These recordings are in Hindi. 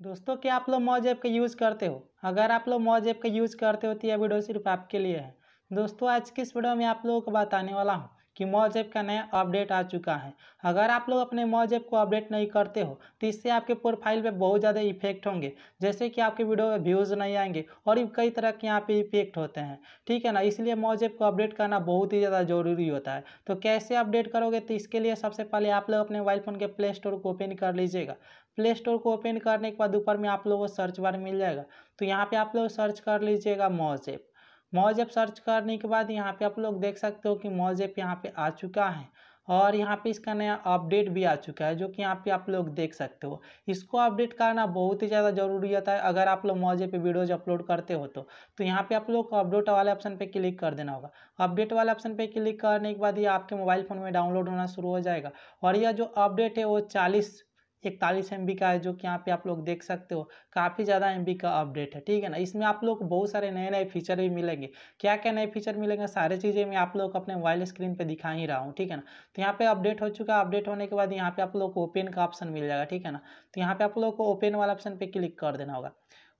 दोस्तों, क्या आप लोग मौज ऐप का यूज़ करते हो? अगर आप लोग मौज ऐप का यूज़ करते हो तो यह वीडियो सिर्फ़ आपके लिए है। दोस्तों, आज की इस वीडियो में आप लोगों को बताने वाला हूँ कि मौज ऐप का नया अपडेट आ चुका है। अगर आप लोग अपने मौज ऐप को अपडेट नहीं करते हो तो इससे आपके प्रोफ़ाइल पे बहुत ज़्यादा इफ़ेक्ट होंगे। जैसे कि आपके वीडियो में व्यूज़ नहीं आएँगे और कई तरह के यहाँ पे इफ़ेक्ट होते हैं। ठीक है ना? इसलिए मौज ऐप को अपडेट करना बहुत ही ज़्यादा ज़रूरी होता है। तो कैसे अपडेट करोगे? तो इसके लिए सबसे पहले आप लोग अपने मोबाइल फ़ोन के प्ले स्टोर को ओपन कर लीजिएगा। प्ले स्टोर को ओपन करने के बाद ऊपर में आप लोगों को सर्च बार मिल जाएगा। तो यहाँ पे आप लोग सर्च कर लीजिएगा मौज ऐप मौज ऐप सर्च करने के बाद यहाँ पे आप लोग देख सकते हो कि मौज ऐप यहाँ पे आ चुका है और यहाँ पे इसका नया अपडेट भी आ चुका है, जो कि यहाँ पे आप लोग देख सकते हो। इसको अपडेट करना बहुत ही ज़्यादा ज़रूरी होता है, अगर आप लोग मौजे पे वीडियोज़ अपलोड करते हो तो। तो यहाँ पे आप लोग को अपडेट वाले ऑप्शन पे क्लिक कर देना होगा। अपडेट वाले ऑप्शन पे क्लिक करने के बाद ये आपके मोबाइल फ़ोन में डाउनलोड होना शुरू हो जाएगा और यह जो अपडेट है वो चालीस इकतालीस एम का है, जो कि यहाँ पे आप लोग देख सकते हो। काफ़ी ज़्यादा एमबी का अपडेट है, ठीक है ना? इसमें आप लोग बहुत सारे नए नए फीचर भी मिलेंगे। क्या क्या नए फीचर मिलेंगे, सारी चीज़ें मैं आप लोग अपने मोबाइल स्क्रीन पर दिखा ही रहा हूँ, ठीक है ना? तो यहाँ पे अपडेट हो चुका है। अपडेट होने के बाद यहाँ पे आप लोग को ओपन का ऑप्शन मिल जाएगा, ठीक है ना? तो यहाँ पे आप लोग को ओपन वाला ऑप्शन पे क्लिक कर देना होगा।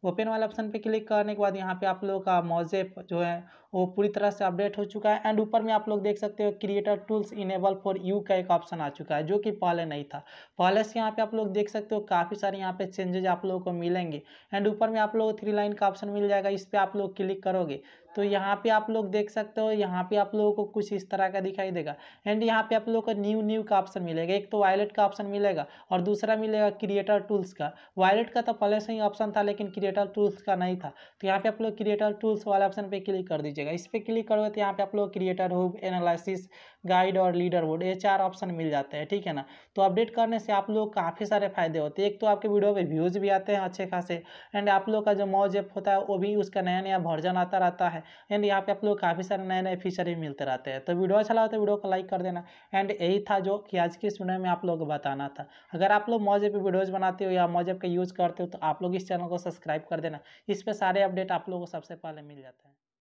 ओपन वाला ऑप्शन पे क्लिक करने के बाद यहाँ पे आप लोगों का मोजेप जो है, वो पूरी तरह से अपडेट हो चुका है। एंड ऊपर में आप लोग देख सकते हो creator tools enable for you का एक ऑप्शन आ चुका है, जो कि पहले नहीं था। पहले से यहाँ पे आप लोग देख सकते हो, काफ़ी सारे यहाँ पे चेंजेज आप लोगों को मिलेंगे। एंड ऊपर में आप लोग थ्री लाइन का ऑप्शन मिल जाएगा, इस पर आप लोग क्लिक करोगे। तो यहाँ पे आप लोग देख सकते हो, यहाँ पे आप लोगों को कुछ इस तरह का दिखाई देगा। एंड यहाँ पे आप लोगों को न्यू न्यू का ऑप्शन मिलेगा। एक तो वायलेट का ऑप्शन मिलेगा और दूसरा मिलेगा क्रिएटर टूल्स का। वायलेट का तो पहले से ही ऑप्शन था, लेकिन क्रिएटर टूल्स का नहीं था। तो यहाँ पे आप लोग क्रिएटर टूल्स वाले ऑप्शन पे क्लिक कर दीजिएगा। इस पर क्लिक करोगे तो यहाँ पे आप लोग क्रिएटर हुब एनालिसिस गाइड और लीडर बोर्ड ये चार ऑप्शन मिल जाते हैं, ठीक है ना? तो अपडेट करने से आप लोग काफ़ी सारे फ़ायदे होते हैं। एक तो आपके वीडियो पे व्यूज़ भी आते हैं अच्छे खासे। एंड आप लोग का जो मौज ऐप होता है, वो भी उसका नया नया वर्जन आता रहता है। एंड यहाँ पे आप लोग काफ़ी सारे नए नए फीचर भी मिलते रहते हैं। तो वीडियो अच्छा लगा तो वीडियो को लाइक कर देना। एंड यही था जो कि आज की इस वीडियो में आप लोग को बताना था। अगर आप लोग मौज पर वीडियोज़ बनाते हो या मौज का यूज़ करते हो तो आप लोग इस चैनल को सब्सक्राइब कर देना। इस पर सारे अपडेट आप लोगों को सबसे पहले मिल जाते है।